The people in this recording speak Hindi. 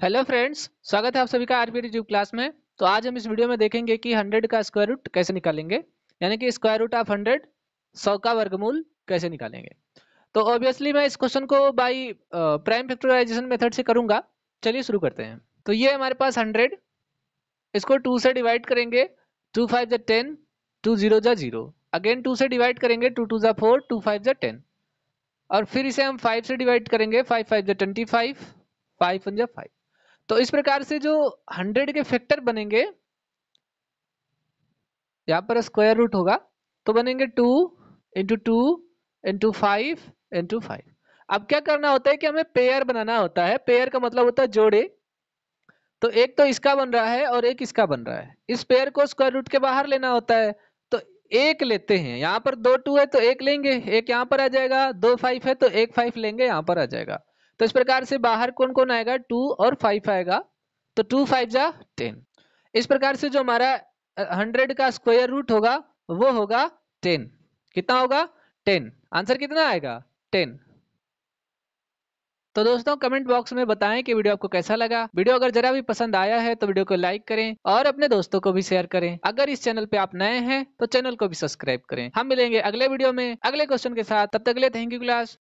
हेलो फ्रेंड्स स्वागत है आप सभी का आरपी रिव्यू क्लास में। तो आज हम इस वीडियो में देखेंगे कि 100 का स्क्वायर रूट कैसे निकालेंगे। यानी कि स्क्वायर रूट ऑफ़ 100 100 का वर्गमूल कैसे निकालेंगे। तो ऑब्वियसली मैं इस क्वेश्चन को बाई प्राइम फैक्टराइजेशन मेथड से करूँगा। चलिए शुरू करते हैं। तो ये हमारे पास 100 इसको टू से डिवाइड करेंगे। टू फाइव जा टेन टू ज़ीरो जा ज़ीरो अगेन टू से डिवाइड करेंगे टू टू जा फोर टू फाइव जै टेन और फिर इसे हम फाइव से डिवाइड करेंगे फाइव फाइव जै ट्वेंटी फाइव फाइव वन जा फाइव तो इस प्रकार से जो हंड्रेड के फैक्टर बनेंगे, यहाँ पर स्क्वायर रूट होगा तो बनेंगे two into two into five into five अब क्या करना होता है कि हमें पेयर बनाना होता है। पेयर का मतलब होता है जोड़े। तो एक तो इसका बन रहा है और एक इसका बन रहा है। इस पेयर को स्क्वायर रूट के बाहर लेना होता है। तो एक लेते हैं। यहाँ पर दो टू है तो एक लेंगे। एक यहाँ पर आ जाएगा। दो फाइव है तो एक फाइव लेंगे। यहाँ पर आ जाएगा। तो इस प्रकार से बाहर कौन कौन आएगा? टू और फाइव आएगा। तो टू, फाइव जा टेन। इस प्रकार से जो हमारा हंड्रेड का स्क्वायर रूट होगा, वो होगा टेन। कितना होगा? टेन। आंसर कितना आएगा? टेन। तो दोस्तों, कमेंट बॉक्स में बताएँ कि वीडियो आपको कैसा लगा। वीडियो अगर जरा भी पसंद आया है तो वीडियो को लाइक करें और अपने दोस्तों को भी शेयर करें। अगर इस चैनल पे आप नए हैं तो चैनल को भी सब्सक्राइब करें। हम मिलेंगे अगले वीडियो में, अगले क्वेश्चन के साथ। तब तक लिए थैंक यू क्लास।